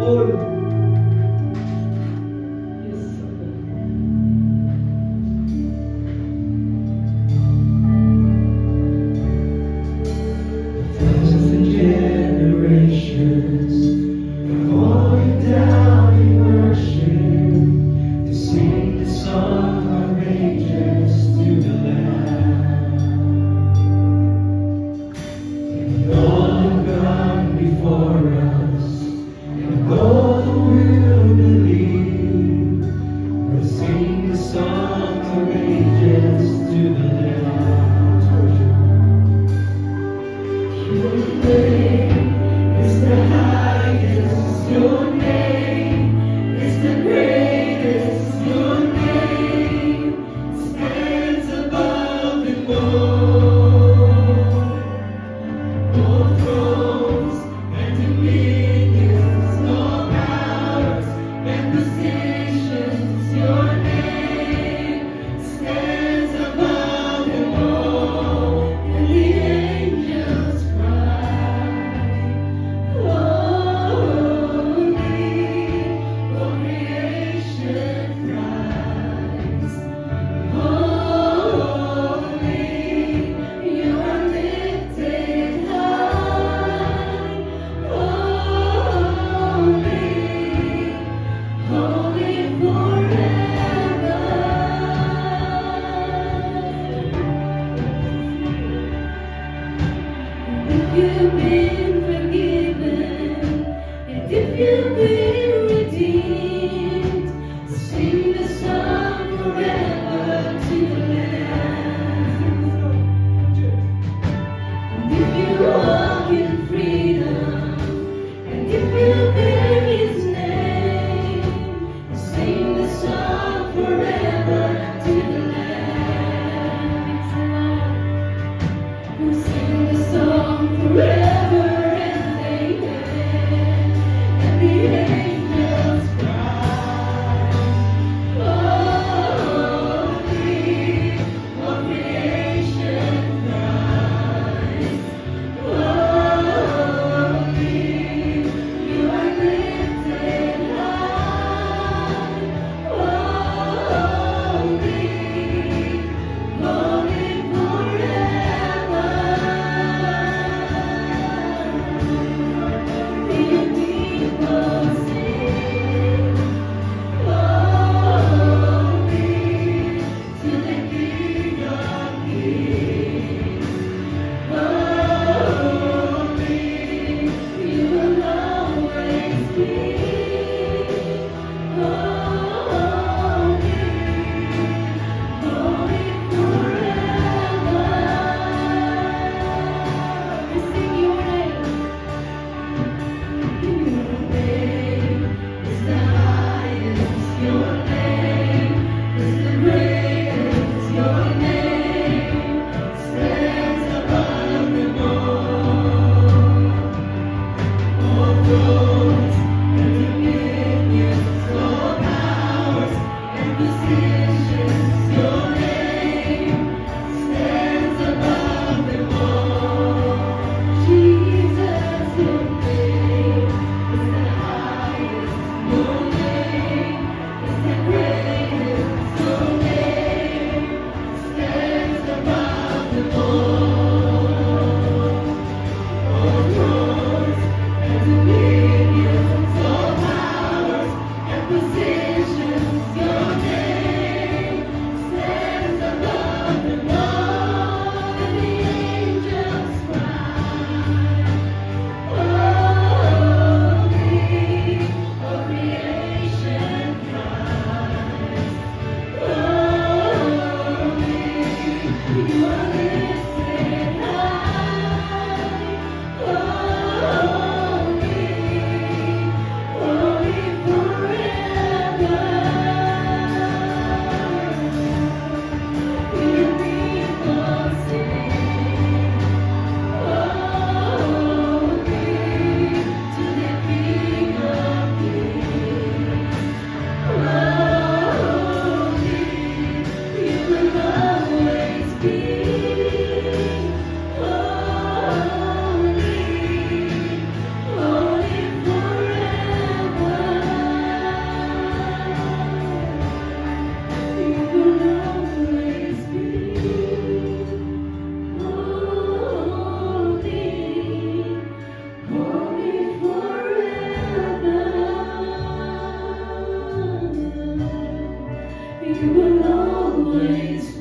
olho. you be? always